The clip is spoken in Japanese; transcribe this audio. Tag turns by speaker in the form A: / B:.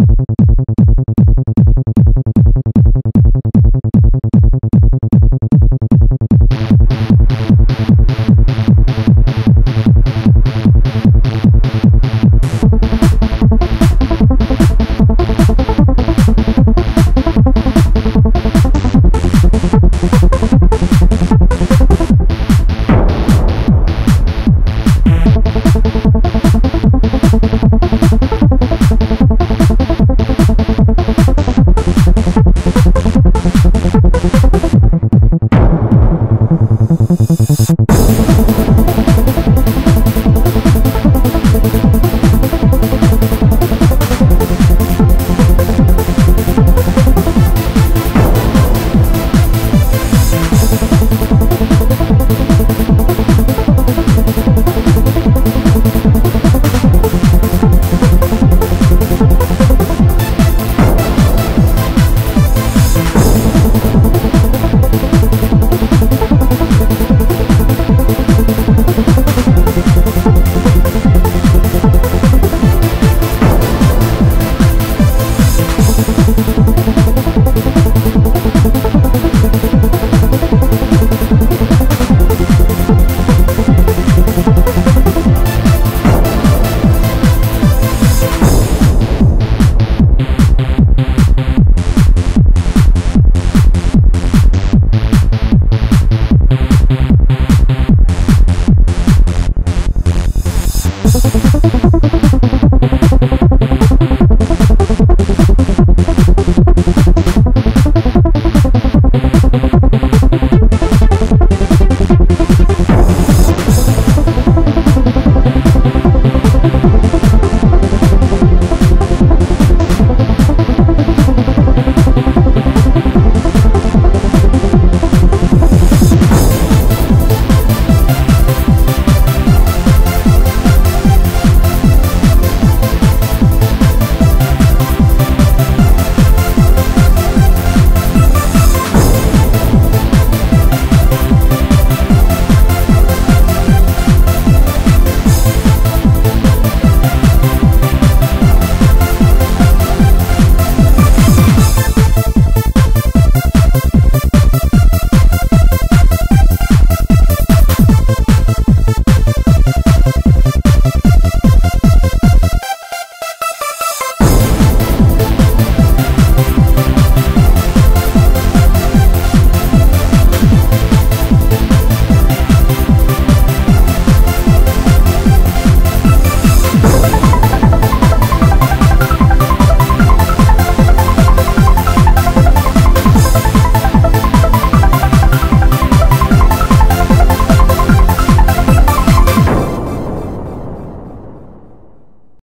A: you Thank you.